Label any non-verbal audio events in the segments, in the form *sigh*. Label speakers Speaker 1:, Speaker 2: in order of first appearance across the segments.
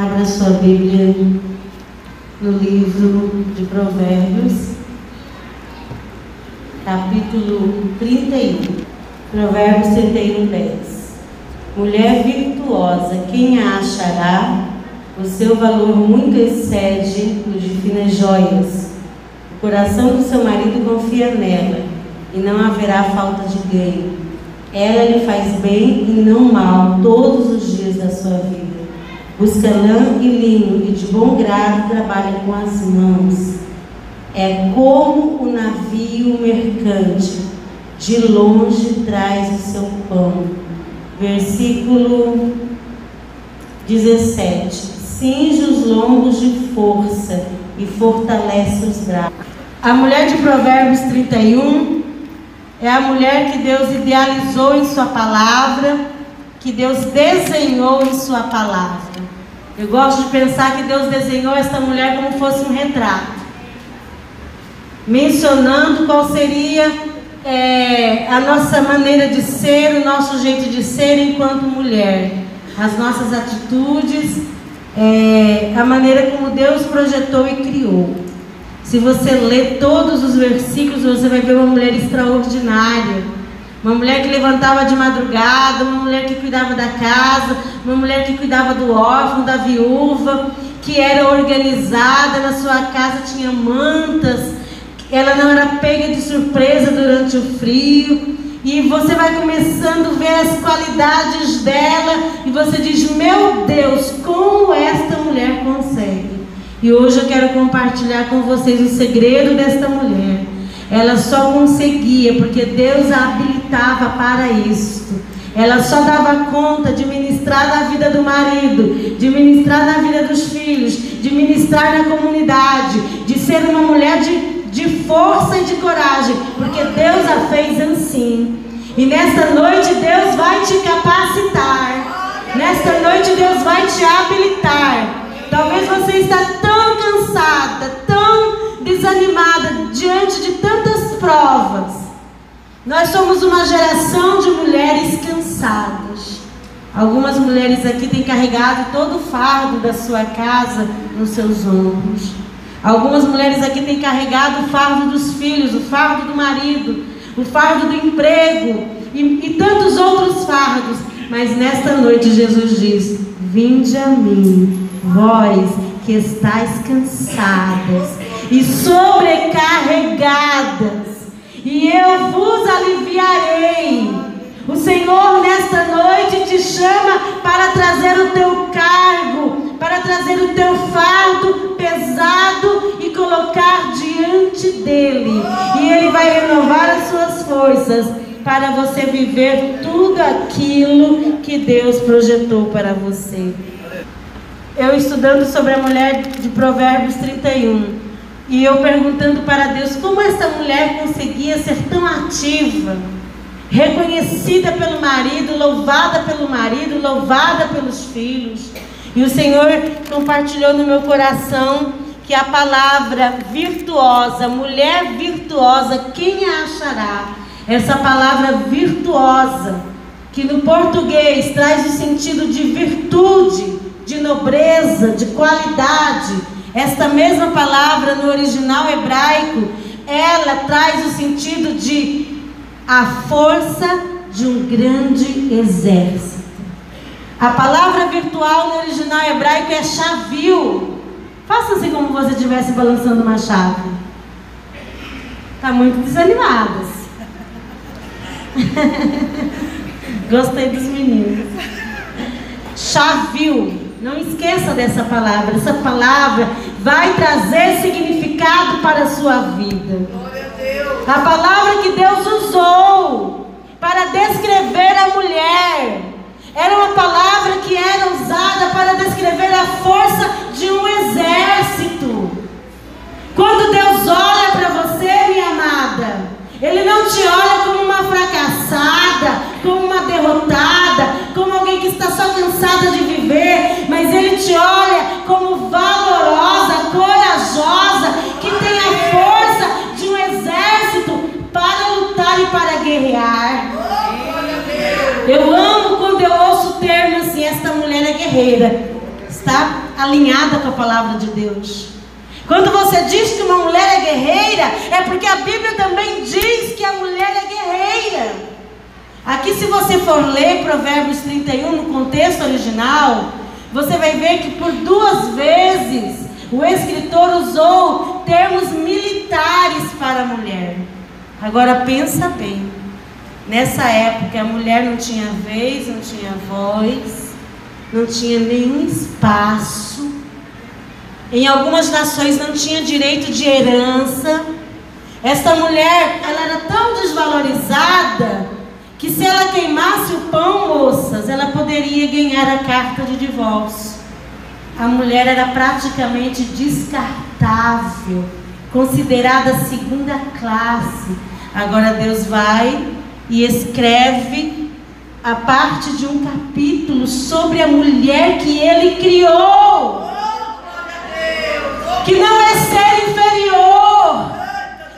Speaker 1: Abra sua Bíblia no livro de Provérbios, capítulo 31. Provérbios 31, 10. Mulher virtuosa, quem a achará? O seu valor muito excede o de finas joias. O coração do seu marido confia nela, e não haverá falta de ganho. Ela lhe faz bem e não mal todos os dias da sua vida. Busca lã e linho e de bom grado trabalha com as mãos. É como o navio mercante, de longe traz o seu pão. Versículo 17. Cinge os lombos de força e fortalece os braços. A mulher de Provérbios 31 é a mulher que Deus idealizou em Sua palavra, que Deus desenhou em Sua palavra. Eu gosto de pensar que Deus desenhou esta mulher como fosse um retrato, mencionando qual seria é, a nossa maneira de ser, o nosso jeito de ser enquanto mulher, as nossas atitudes, é, a maneira como Deus projetou e criou. Se você ler todos os versículos, você vai ver uma mulher extraordinária uma mulher que levantava de madrugada, uma mulher que cuidava da casa, uma mulher que cuidava do órfão, da viúva, que era organizada na sua casa, tinha mantas, ela não era pega de surpresa durante o frio. E você vai começando a ver as qualidades dela e você diz: Meu Deus, como esta mulher consegue? E hoje eu quero compartilhar com vocês o segredo desta mulher. Ela só conseguia porque Deus a habilitava para isto. Ela só dava conta de ministrar na vida do marido, de ministrar na vida dos filhos, de ministrar na comunidade, de ser uma mulher de, de força e de coragem, porque Deus a fez assim. E nesta noite Deus vai te capacitar. Nesta noite Deus vai te habilitar. Talvez você está tão cansada, tão desanimada diante de tantas provas. Nós somos uma geração de mulheres cansadas. Algumas mulheres aqui têm carregado todo o fardo da sua casa nos seus ombros. Algumas mulheres aqui têm carregado o fardo dos filhos, o fardo do marido, o fardo do emprego e, e tantos outros fardos. Mas nesta noite Jesus diz: Vinde a mim, vós que estáis cansadas e sobrecarregadas, e eu vos aliviarei. O Senhor nesta noite te chama para trazer o teu cargo, para trazer o teu fardo pesado e colocar diante dele. E ele vai renovar as suas forças para você viver tudo aquilo que Deus projetou para você eu estudando sobre a mulher de Provérbios 31. E eu perguntando para Deus como essa mulher conseguia ser tão ativa, reconhecida pelo marido, louvada pelo marido, louvada pelos filhos. E o Senhor compartilhou no meu coração que a palavra virtuosa, mulher virtuosa, quem a achará? Essa palavra virtuosa, que no português traz o sentido de virtude, de nobreza, de qualidade. Esta mesma palavra no original hebraico, ela traz o sentido de a força de um grande exército. A palavra virtual no original hebraico é chavil. Faça assim como você estivesse balançando uma chave. Está muito desanimadas. *laughs* Gostei dos meninos. Chavil. Não esqueça dessa palavra. Essa palavra vai trazer significado para a sua vida. A palavra que Deus usou para descrever a mulher era uma palavra que era usada para descrever a força de um exército. Quando Deus olha para você, minha amada, Ele não te olha como uma fracassada, como uma derrotada, como alguém que está só cansada de mas Ele te olha como valorosa, corajosa, que tem a força de um exército para lutar e para guerrear. Eu amo quando eu ouço o termo assim: esta mulher é guerreira. está alinhada com a palavra de Deus. Quando você diz que uma mulher é guerreira, é porque a Bíblia também diz que a mulher é guerreira. Aqui, se você for ler Provérbios 31 no contexto original, você vai ver que por duas vezes o escritor usou termos militares para a mulher. Agora pensa bem. Nessa época a mulher não tinha vez, não tinha voz, não tinha nenhum espaço. Em algumas nações não tinha direito de herança. Essa mulher, ela era tão desvalorizada que se ela queimasse o pão, moças, ela poderia ganhar a carta de divórcio a mulher era praticamente descartável, considerada segunda classe. Agora Deus vai e escreve a parte de um capítulo sobre a mulher que ele criou. Que não é ser inferior,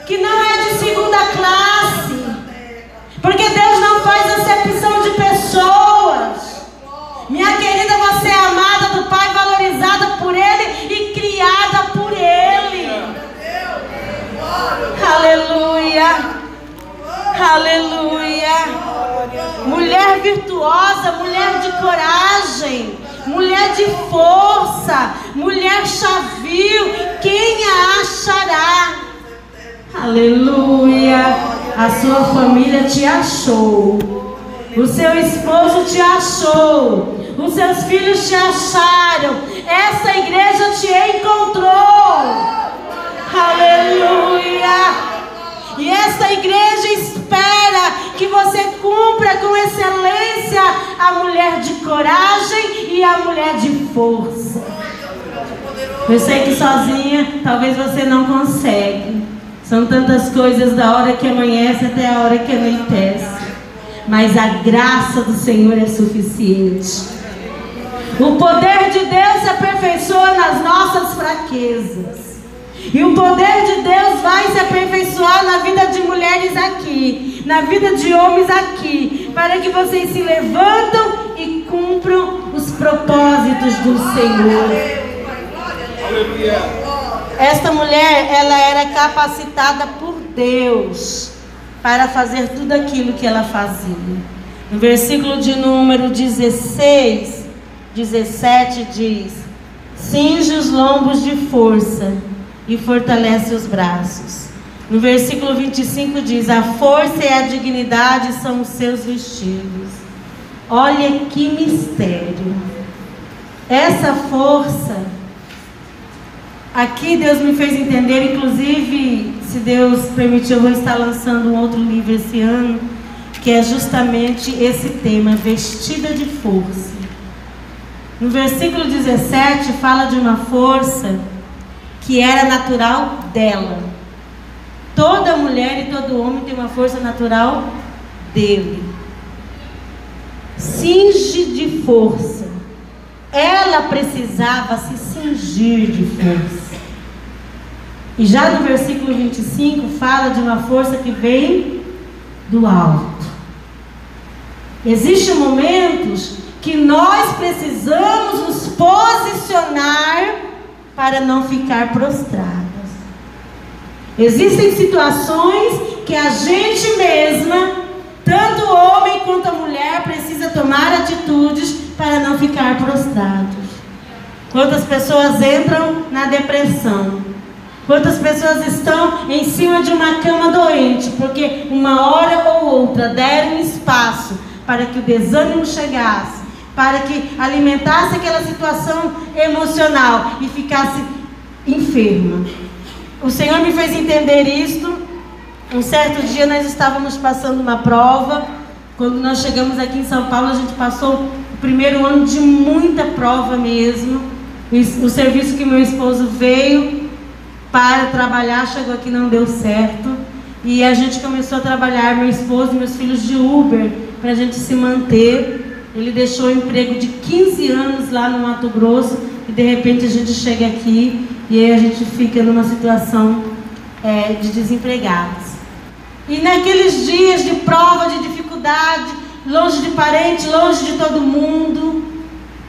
Speaker 1: que não é de segunda classe. Porque Deus Minha querida, você é amada do Pai, valorizada por Ele e criada por Ele. Aleluia. Aleluia. Mulher virtuosa, mulher de coragem, mulher de força, mulher chavil, quem a achará? Aleluia. A sua família te achou. O seu esposo te achou. Os seus filhos te acharam. Essa igreja te encontrou. Aleluia. E essa igreja espera que você cumpra com excelência a mulher de coragem e a mulher de força. Eu sei que sozinha talvez você não consegue. São tantas coisas da hora que amanhece até a hora que anoitece mas a graça do Senhor é suficiente. O poder de Deus se aperfeiçoa nas nossas fraquezas. E o poder de Deus vai se aperfeiçoar na vida de mulheres aqui, na vida de homens aqui, para que vocês se levantam e cumpram os propósitos do Senhor. Esta mulher, ela era capacitada por Deus para fazer tudo aquilo que ela fazia. No versículo de número 16, 17 diz: Cinge os lombos de força e fortalece os braços. No versículo 25 diz: A força e a dignidade são os seus vestidos. Olha que mistério. Essa força, aqui Deus me fez entender, inclusive se Deus permitir, eu vou estar lançando um outro livro esse ano, que é justamente esse tema, vestida de força. No versículo 17 fala de uma força que era natural dela. Toda mulher e todo homem tem uma força natural dele. Cinge de força. Ela precisava se cingir de força. E já no versículo 25 fala de uma força que vem do alto. Existem momentos que nós precisamos nos posicionar para não ficar prostradas. Existem situações que a gente mesma, tanto o homem quanto a mulher, precisa tomar atitudes para não ficar prostrados. Quantas pessoas entram na depressão? Quantas pessoas estão em cima de uma cama doente, porque uma hora ou outra deram espaço para que o desânimo chegasse, para que alimentasse aquela situação emocional e ficasse enferma. O Senhor me fez entender isto. Um certo dia nós estávamos passando uma prova. Quando nós chegamos aqui em São Paulo, a gente passou o primeiro ano de muita prova mesmo. O serviço que meu esposo veio para trabalhar, chegou aqui não deu certo. E a gente começou a trabalhar, meu esposo e meus filhos de Uber, para a gente se manter. Ele deixou o emprego de 15 anos lá no Mato Grosso e de repente a gente chega aqui e aí a gente fica numa situação é, de desempregados. E naqueles dias de prova, de dificuldade, longe de parente, longe de todo mundo,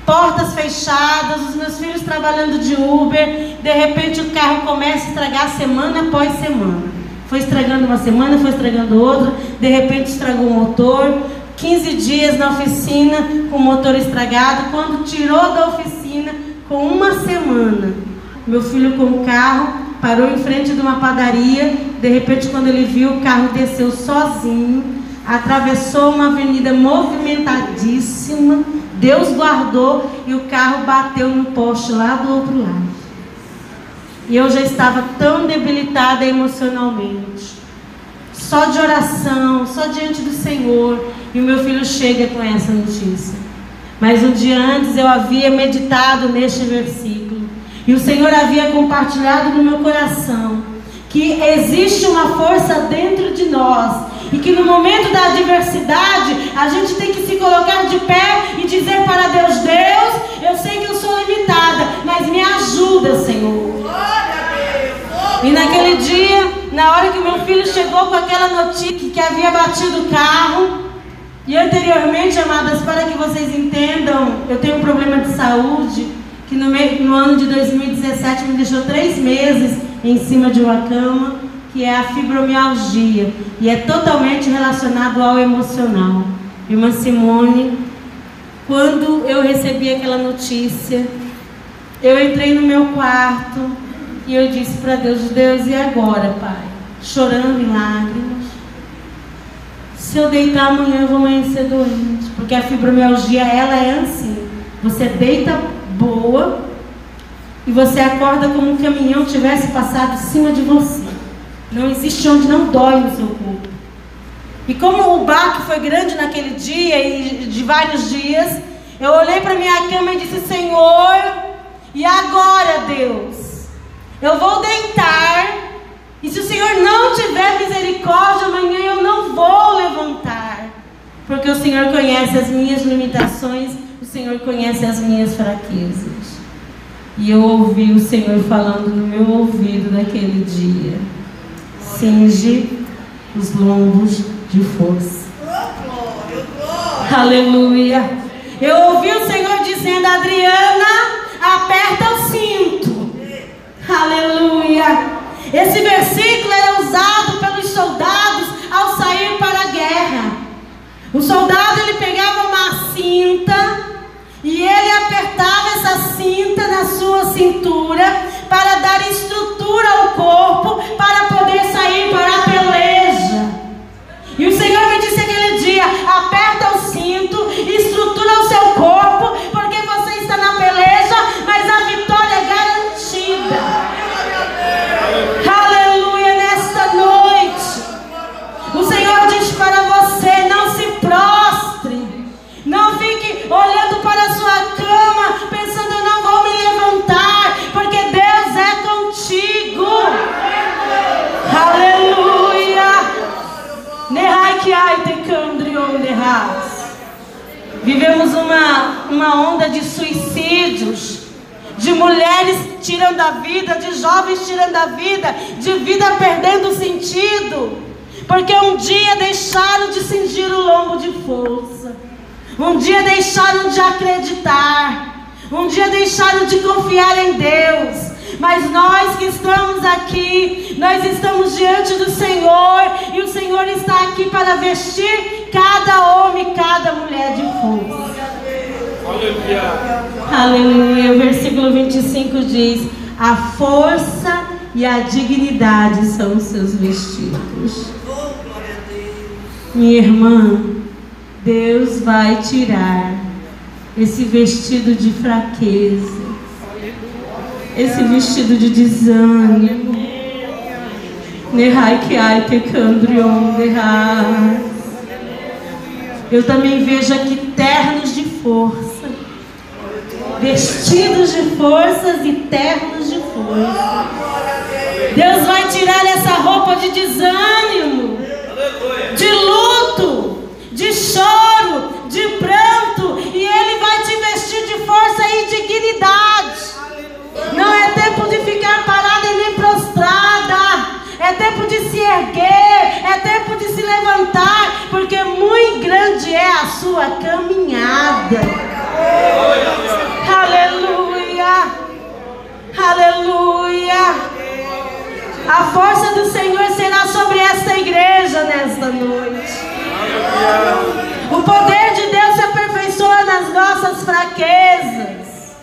Speaker 1: portas fechadas, os meus filhos trabalhando de Uber. De repente o carro começa a estragar semana após semana. Foi estragando uma semana, foi estragando outra, de repente estragou o motor. 15 dias na oficina com o motor estragado. Quando tirou da oficina, com uma semana, meu filho com o carro parou em frente de uma padaria. De repente, quando ele viu, o carro desceu sozinho, atravessou uma avenida movimentadíssima. Deus guardou e o carro bateu no poste lá do outro lado. E eu já estava tão debilitada emocionalmente. Só de oração, só diante do Senhor. E o meu filho chega com essa notícia. Mas um dia antes eu havia meditado neste versículo. E o Senhor havia compartilhado no meu coração que existe uma força dentro de nós e que no momento da adversidade a gente tem que se colocar de pé e dizer para Deus: Deus, eu sei que eu sou limitada, mas me ajuda, Senhor. E naquele dia, na hora que meu filho chegou com aquela notícia que havia batido o carro, e anteriormente, amadas, para que vocês entendam, eu tenho um problema de saúde que no, meio, no ano de 2017 me deixou três meses em cima de uma cama, que é a fibromialgia, e é totalmente relacionado ao emocional. Irmã Simone, quando eu recebi aquela notícia, eu entrei no meu quarto e eu disse para Deus, Deus, e agora, Pai? Chorando em lágrimas. Se eu deitar amanhã, eu vou amanhecer doente, porque a fibromialgia, ela é assim. Você deita boa e você acorda como um caminhão tivesse passado em cima de você. Não existe onde não dói no seu corpo. E como o baque foi grande naquele dia e de vários dias, eu olhei para minha cama e disse: Senhor, e agora, Deus? Eu vou deitar. E se o Senhor não tiver misericórdia, amanhã eu não vou levantar. Porque o Senhor conhece as minhas limitações o Senhor conhece as minhas fraquezas. E eu ouvi o Senhor falando no meu ouvido naquele dia: cinge os lombos de força. Aleluia. Eu ouvi o Senhor dizendo: Adriana, aperta o cinto. Aleluia. Esse versículo era usado pelos soldados ao sair para a guerra. O soldado ele pegava uma cinta e ele apertava essa cinta na sua cintura porque um dia deixaram de cingir o lombo de força, um dia deixaram de acreditar, um dia deixaram de confiar em Deus, mas nós que estamos aqui, nós estamos diante do Senhor e o Senhor está aqui para vestir cada homem, cada mulher de força. Aleluia. Aleluia. O versículo 25 diz: A força e a dignidade são os seus vestidos. Minha irmã, Deus vai tirar esse vestido de fraqueza esse vestido de desânimo. Eu também vejo aqui ternos de força. Vestidos de forças e ternos de força. Deus vai tirar essa roupa de desânimo, de luto, de choro, de pranto, e Ele vai te vestir de força e dignidade. Não é tempo de ficar parada e nem prostrada. É tempo de se erguer, é tempo de se levantar, porque muito grande é a sua caminhada. Aleluia! Aleluia! Nesta noite. O poder de Deus se aperfeiçoa nas nossas fraquezas.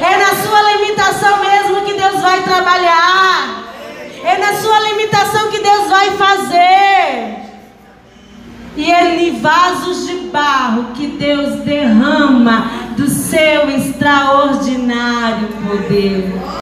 Speaker 1: É na sua limitação mesmo que Deus vai trabalhar. É na sua limitação que Deus vai fazer. E é em vasos de barro que Deus derrama do seu extraordinário poder.